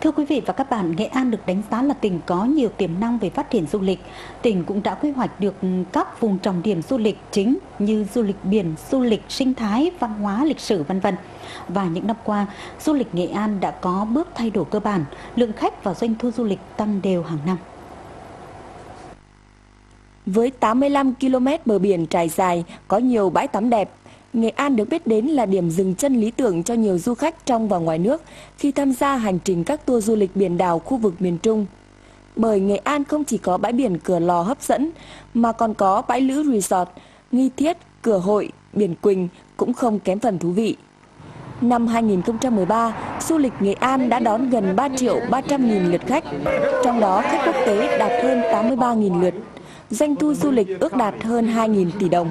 Thưa quý vị và các bạn, Nghệ An được đánh giá là tỉnh có nhiều tiềm năng về phát triển du lịch. Tỉnh cũng đã quy hoạch được các vùng trọng điểm du lịch chính như du lịch biển, du lịch sinh thái, văn hóa, lịch sử vân vân. Và những năm qua, du lịch Nghệ An đã có bước thay đổi cơ bản, lượng khách và doanh thu du lịch tăng đều hàng năm. Với 85 km bờ biển trải dài, có nhiều bãi tắm đẹp, Nghệ An được biết đến là điểm dừng chân lý tưởng cho nhiều du khách trong và ngoài nước khi tham gia hành trình các tour du lịch biển đảo khu vực miền Trung. Bởi Nghệ An không chỉ có bãi biển Cửa Lò hấp dẫn, mà còn có bãi lữ resort, nghi thiết, cửa hội, biển Quỳnh cũng không kém phần thú vị. Năm 2013, du lịch Nghệ An đã đón gần 3 triệu 300 nghìn lượt khách, trong đó khách quốc tế đạt hơn 83 nghìn lượt. Doanh thu du lịch ước đạt hơn 2 nghìn tỷ đồng.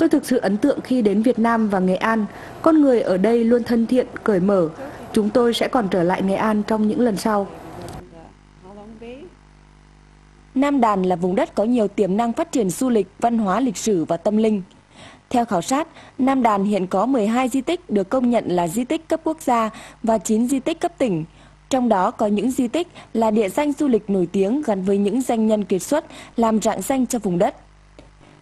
Tôi thực sự ấn tượng khi đến Việt Nam và Nghệ An. Con người ở đây luôn thân thiện, cởi mở. Chúng tôi sẽ còn trở lại Nghệ An trong những lần sau. Nam Đàn là vùng đất có nhiều tiềm năng phát triển du lịch, văn hóa, lịch sử và tâm linh. Theo khảo sát, Nam Đàn hiện có 12 di tích được công nhận là di tích cấp quốc gia và 9 di tích cấp tỉnh. Trong đó có những di tích là địa danh du lịch nổi tiếng gắn với những danh nhân kiệt xuất làm rạng danh cho vùng đất.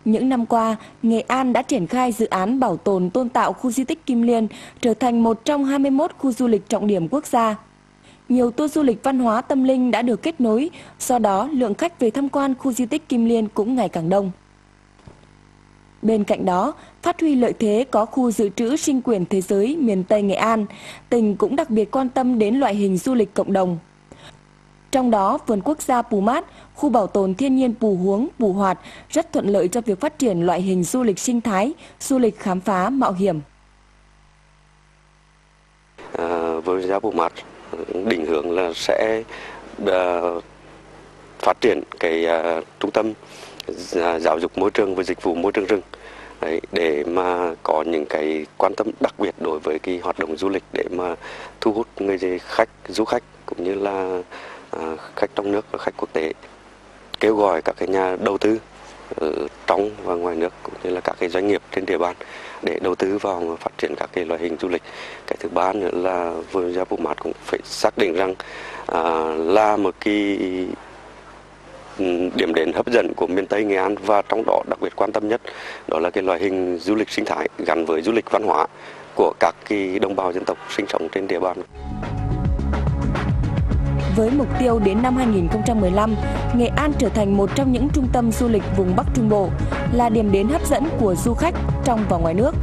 Những năm qua, Nghệ An đã triển khai dự án bảo tồn tôn tạo khu di tích Kim Liên trở thành một trong 21 khu du lịch trọng điểm quốc gia. Nhiều tour du lịch văn hóa tâm linh đã được kết nối, do đó lượng khách về tham quan khu di tích Kim Liên cũng ngày càng đông. Bên cạnh đó, phát huy lợi thế có khu dự trữ sinh quyền thế giới miền Tây Nghệ An, tỉnh cũng đặc biệt quan tâm đến loại hình du lịch cộng đồng. Trong đó, vườn quốc gia Pù Mát, khu bảo tồn thiên nhiên Pù Huống, Pù Hoạt rất thuận lợi cho việc phát triển loại hình du lịch sinh thái, du lịch khám phá, mạo hiểm. À, vườn quốc gia Pù Mát định hướng là sẽ à, phát triển cái à, trung tâm à, giáo dục môi trường và dịch vụ môi trường rừng Đấy, để mà có những cái quan tâm đặc biệt đối với cái hoạt động du lịch để mà thu hút người khách du khách cũng như là À, khách trong nước và khách quốc tế kêu gọi các cái nhà đầu tư ở trong và ngoài nước cũng như là các cái doanh nghiệp trên địa bàn để đầu tư vào phát triển các cái loại hình du lịch cái thứ ba nữa là vườn gia Phú Mát cũng phải xác định rằng à, là một cái ừ, điểm đến hấp dẫn của miền Tây Nghệ An và trong đó đặc biệt quan tâm nhất đó là cái loại hình du lịch sinh thái gắn với du lịch văn hóa của các cái đồng bào dân tộc sinh sống trên địa bàn. Với mục tiêu đến năm 2015, Nghệ An trở thành một trong những trung tâm du lịch vùng Bắc Trung Bộ, là điểm đến hấp dẫn của du khách trong và ngoài nước.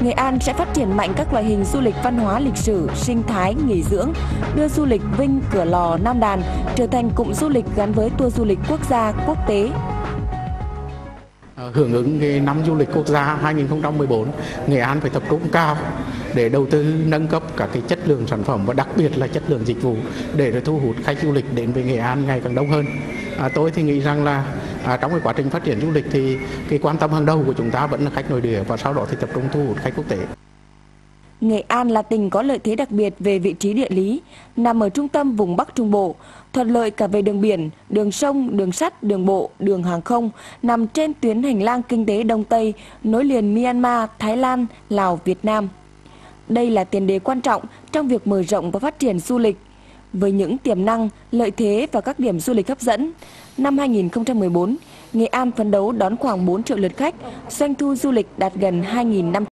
Nghệ An sẽ phát triển mạnh các loại hình du lịch văn hóa lịch sử, sinh thái, nghỉ dưỡng, đưa du lịch Vinh, Cửa Lò, Nam Đàn trở thành cụm du lịch gắn với tour du lịch quốc gia, quốc tế, hưởng ứng cái năm du lịch quốc gia 2014, Nghệ An phải tập trung cao để đầu tư nâng cấp các cái chất lượng sản phẩm và đặc biệt là chất lượng dịch vụ để thu hút khách du lịch đến với Nghệ An ngày càng đông hơn. À, tôi thì nghĩ rằng là à, trong cái quá trình phát triển du lịch thì cái quan tâm hàng đầu của chúng ta vẫn là khách nội địa và sau đó thì tập trung thu hút khách quốc tế. Nghệ An là tỉnh có lợi thế đặc biệt về vị trí địa lý, nằm ở trung tâm vùng Bắc Trung Bộ, thuận lợi cả về đường biển, đường sông, đường sắt, đường bộ, đường hàng không, nằm trên tuyến hành lang kinh tế Đông Tây, nối liền Myanmar, Thái Lan, Lào, Việt Nam. Đây là tiền đề quan trọng trong việc mở rộng và phát triển du lịch. Với những tiềm năng, lợi thế và các điểm du lịch hấp dẫn, năm 2014, Nghệ An phấn đấu đón khoảng 4 triệu lượt khách, doanh thu du lịch đạt gần 2.500